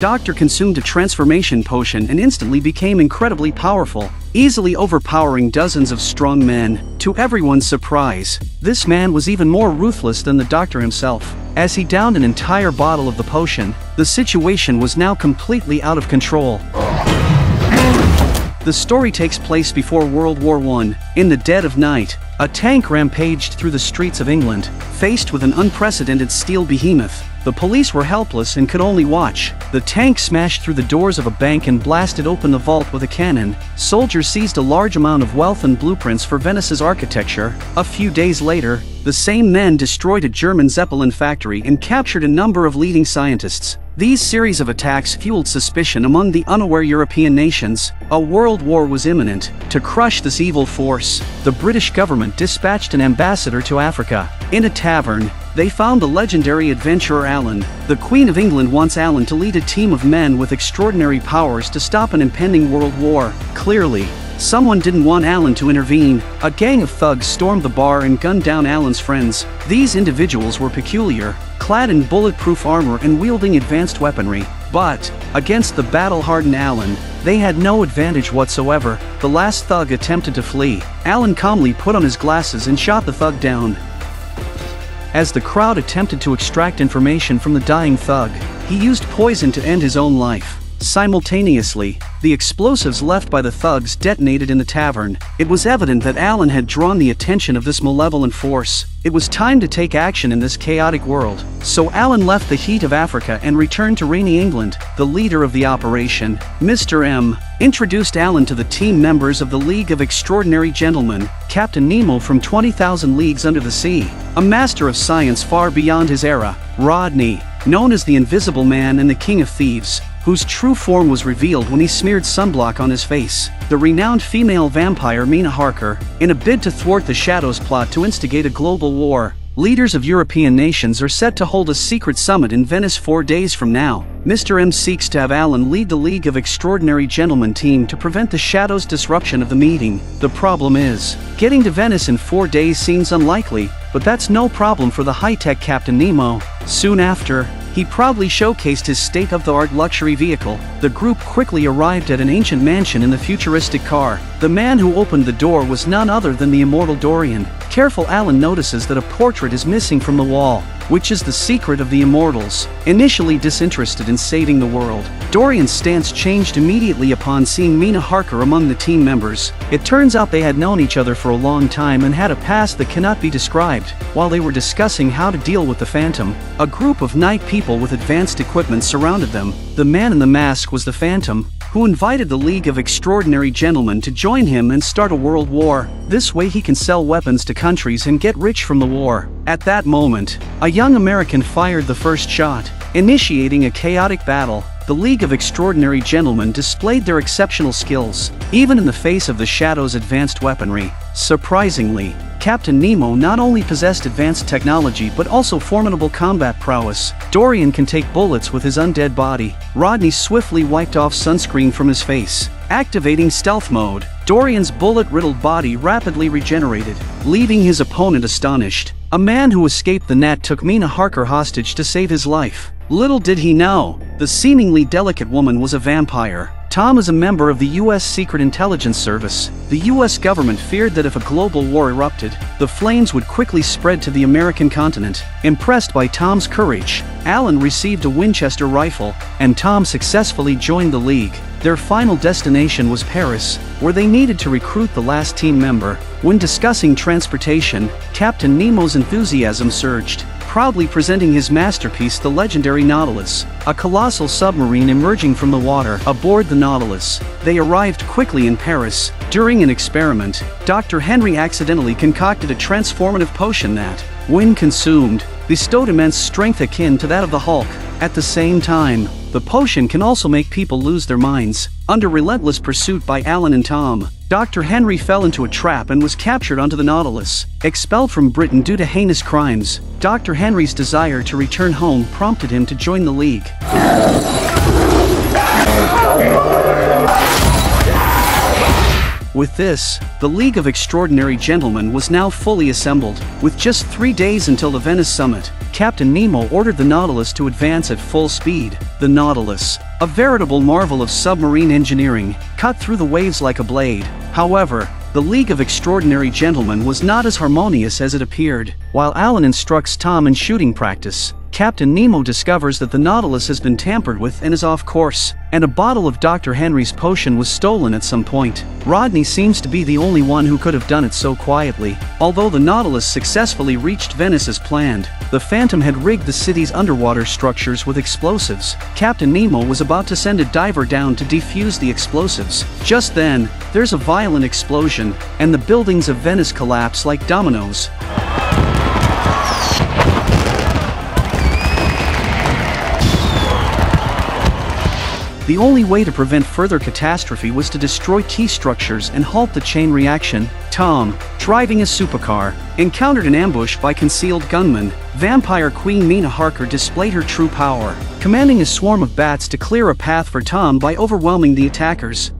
Doctor consumed a transformation potion and instantly became incredibly powerful, easily overpowering dozens of strong men. To everyone's surprise, this man was even more ruthless than the doctor himself. As he downed an entire bottle of the potion, the situation was now completely out of control. The story takes place before World War I. In the dead of night, a tank rampaged through the streets of England, faced with an unprecedented steel behemoth. The police were helpless and could only watch. The tank smashed through the doors of a bank and blasted open the vault with a cannon. Soldiers seized a large amount of wealth and blueprints for Venice's architecture. A few days later, the same men destroyed a German Zeppelin factory and captured a number of leading scientists. These series of attacks fueled suspicion among the unaware European nations. A world war was imminent. To crush this evil force, the British government dispatched an ambassador to Africa. In a tavern, they found the legendary adventurer Alan. The Queen of England wants Alan to lead a team of men with extraordinary powers to stop an impending world war. Clearly, Someone didn't want Alan to intervene. A gang of thugs stormed the bar and gunned down Alan's friends. These individuals were peculiar, clad in bulletproof armor and wielding advanced weaponry. But, against the battle-hardened Alan, they had no advantage whatsoever. The last thug attempted to flee. Alan calmly put on his glasses and shot the thug down. As the crowd attempted to extract information from the dying thug, he used poison to end his own life. Simultaneously, the explosives left by the thugs detonated in the tavern. It was evident that Alan had drawn the attention of this malevolent force. It was time to take action in this chaotic world. So Alan left the heat of Africa and returned to rainy England. The leader of the operation, Mr. M, introduced Alan to the team members of the League of Extraordinary Gentlemen, Captain Nemo from 20,000 Leagues Under the Sea, a master of science far beyond his era, Rodney, known as the Invisible Man and the King of Thieves, whose true form was revealed when he smeared sunblock on his face. The renowned female vampire Mina Harker, in a bid to thwart the Shadows plot to instigate a global war, Leaders of European nations are set to hold a secret summit in Venice four days from now. Mr. M seeks to have Alan lead the League of Extraordinary Gentlemen team to prevent the Shadow's disruption of the meeting. The problem is, getting to Venice in four days seems unlikely, but that's no problem for the high-tech Captain Nemo. Soon after, he proudly showcased his state-of-the-art luxury vehicle. The group quickly arrived at an ancient mansion in the futuristic car. The man who opened the door was none other than the immortal Dorian. Careful Alan notices that a portrait is missing from the wall which is the secret of the immortals. Initially disinterested in saving the world, Dorian's stance changed immediately upon seeing Mina Harker among the team members. It turns out they had known each other for a long time and had a past that cannot be described. While they were discussing how to deal with the Phantom, a group of night people with advanced equipment surrounded them. The man in the mask was the Phantom, who invited the League of Extraordinary Gentlemen to join him and start a world war. This way he can sell weapons to countries and get rich from the war. At that moment, a young American fired the first shot, initiating a chaotic battle. The League of Extraordinary Gentlemen displayed their exceptional skills, even in the face of the Shadow's advanced weaponry. Surprisingly, Captain Nemo not only possessed advanced technology but also formidable combat prowess. Dorian can take bullets with his undead body. Rodney swiftly wiped off sunscreen from his face. Activating stealth mode, Dorian's bullet-riddled body rapidly regenerated, leaving his opponent astonished. A man who escaped the net took Mina Harker hostage to save his life. Little did he know, the seemingly delicate woman was a vampire. Tom is a member of the U.S. Secret Intelligence Service. The U.S. government feared that if a global war erupted, the flames would quickly spread to the American continent. Impressed by Tom's courage, Alan received a Winchester rifle, and Tom successfully joined the League. Their final destination was Paris, where they needed to recruit the last team member. When discussing transportation, Captain Nemo's enthusiasm surged proudly presenting his masterpiece the legendary Nautilus, a colossal submarine emerging from the water. Aboard the Nautilus, they arrived quickly in Paris. During an experiment, Dr. Henry accidentally concocted a transformative potion that, when consumed, bestowed immense strength akin to that of the Hulk. At the same time, the potion can also make people lose their minds. Under relentless pursuit by Alan and Tom, Dr. Henry fell into a trap and was captured onto the Nautilus. Expelled from Britain due to heinous crimes, Dr. Henry's desire to return home prompted him to join the League. With this, the League of Extraordinary Gentlemen was now fully assembled. With just three days until the Venice summit, Captain Nemo ordered the Nautilus to advance at full speed. The Nautilus, a veritable marvel of submarine engineering, cut through the waves like a blade. However, the League of Extraordinary Gentlemen was not as harmonious as it appeared. While Alan instructs Tom in shooting practice, Captain Nemo discovers that the Nautilus has been tampered with and is off course, and a bottle of Dr. Henry's potion was stolen at some point. Rodney seems to be the only one who could have done it so quietly. Although the Nautilus successfully reached Venice as planned, the Phantom had rigged the city's underwater structures with explosives. Captain Nemo was about to send a diver down to defuse the explosives. Just then, there's a violent explosion, and the buildings of Venice collapse like dominoes. The only way to prevent further catastrophe was to destroy T-structures and halt the chain reaction. Tom, driving a supercar, encountered an ambush by concealed gunmen. Vampire Queen Mina Harker displayed her true power, commanding a swarm of bats to clear a path for Tom by overwhelming the attackers.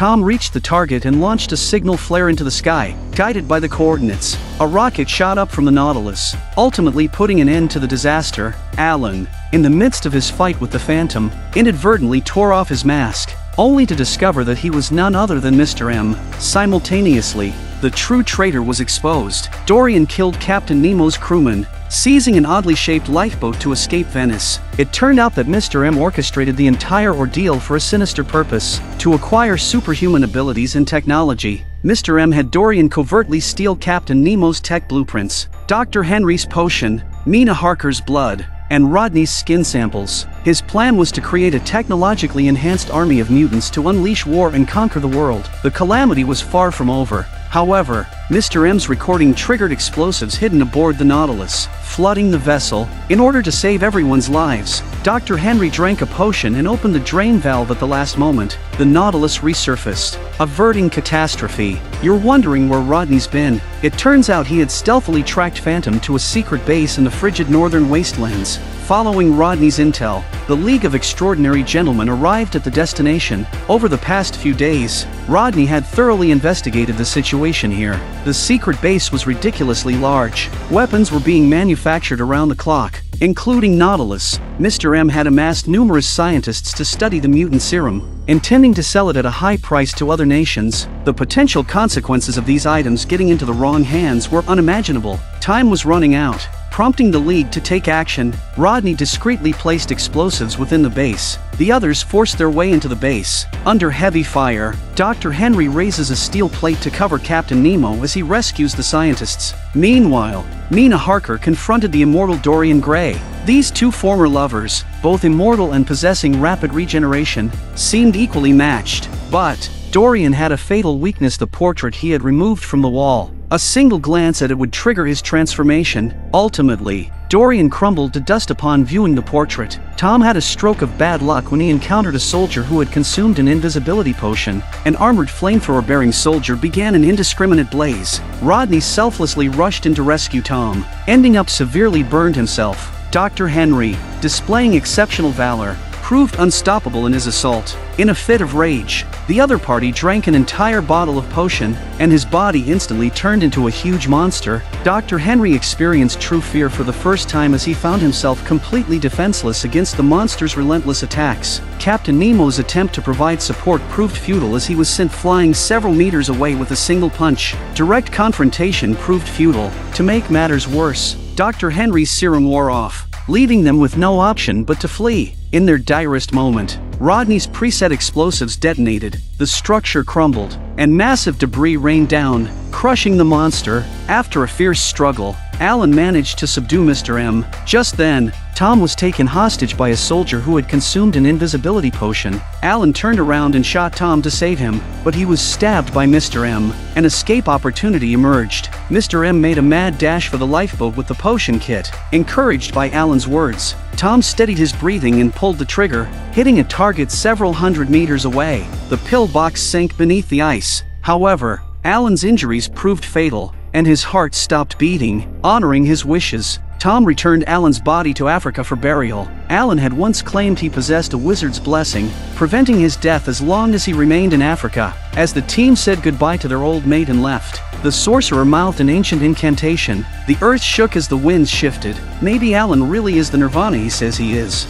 Tom reached the target and launched a signal flare into the sky, guided by the coordinates. A rocket shot up from the Nautilus, ultimately putting an end to the disaster. Alan, in the midst of his fight with the Phantom, inadvertently tore off his mask, only to discover that he was none other than Mr. M. Simultaneously, the true traitor was exposed. Dorian killed Captain Nemo's crewman, seizing an oddly shaped lifeboat to escape Venice. It turned out that Mr. M orchestrated the entire ordeal for a sinister purpose, to acquire superhuman abilities and technology. Mr. M had Dorian covertly steal Captain Nemo's tech blueprints, Dr. Henry's potion, Mina Harker's blood, and Rodney's skin samples. His plan was to create a technologically enhanced army of mutants to unleash war and conquer the world. The calamity was far from over. However, Mr. M's recording triggered explosives hidden aboard the Nautilus, flooding the vessel. In order to save everyone's lives, Dr. Henry drank a potion and opened the drain valve at the last moment. The Nautilus resurfaced, averting catastrophe. You're wondering where Rodney's been. It turns out he had stealthily tracked Phantom to a secret base in the frigid northern wastelands. Following Rodney's intel, the League of Extraordinary Gentlemen arrived at the destination. Over the past few days, Rodney had thoroughly investigated the situation here. The secret base was ridiculously large. Weapons were being manufactured around the clock, including Nautilus. Mr. M had amassed numerous scientists to study the mutant serum, intending to sell it at a high price to other nations. The potential consequences of these items getting into the wrong hands were unimaginable. Time was running out, Prompting the League to take action, Rodney discreetly placed explosives within the base. The others forced their way into the base. Under heavy fire, Dr. Henry raises a steel plate to cover Captain Nemo as he rescues the scientists. Meanwhile, Mina Harker confronted the immortal Dorian Gray. These two former lovers, both immortal and possessing rapid regeneration, seemed equally matched. But, Dorian had a fatal weakness the portrait he had removed from the wall. A single glance at it would trigger his transformation. Ultimately, Dorian crumbled to dust upon viewing the portrait. Tom had a stroke of bad luck when he encountered a soldier who had consumed an invisibility potion. An armored flamethrower-bearing soldier began an indiscriminate blaze. Rodney selflessly rushed in to rescue Tom, ending up severely burned himself. Dr. Henry, displaying exceptional valor, proved unstoppable in his assault. In a fit of rage, the other party drank an entire bottle of potion, and his body instantly turned into a huge monster. Dr. Henry experienced true fear for the first time as he found himself completely defenseless against the monster's relentless attacks. Captain Nemo's attempt to provide support proved futile as he was sent flying several meters away with a single punch. Direct confrontation proved futile. To make matters worse, Dr. Henry's serum wore off, leaving them with no option but to flee. In their direst moment, Rodney's preset explosives detonated, the structure crumbled, and massive debris rained down, crushing the monster. After a fierce struggle, Alan managed to subdue Mr. M. Just then, Tom was taken hostage by a soldier who had consumed an invisibility potion. Alan turned around and shot Tom to save him, but he was stabbed by Mr. M. An escape opportunity emerged. Mr. M made a mad dash for the lifeboat with the potion kit. Encouraged by Alan's words, Tom steadied his breathing and pulled the trigger, hitting a target several hundred meters away. The pillbox sank beneath the ice. However, Alan's injuries proved fatal, and his heart stopped beating. Honoring his wishes, Tom returned Alan's body to Africa for burial. Alan had once claimed he possessed a wizard's blessing, preventing his death as long as he remained in Africa. As the team said goodbye to their old mate and left, the sorcerer mouthed an ancient incantation. The earth shook as the winds shifted. Maybe Alan really is the Nirvana he says he is.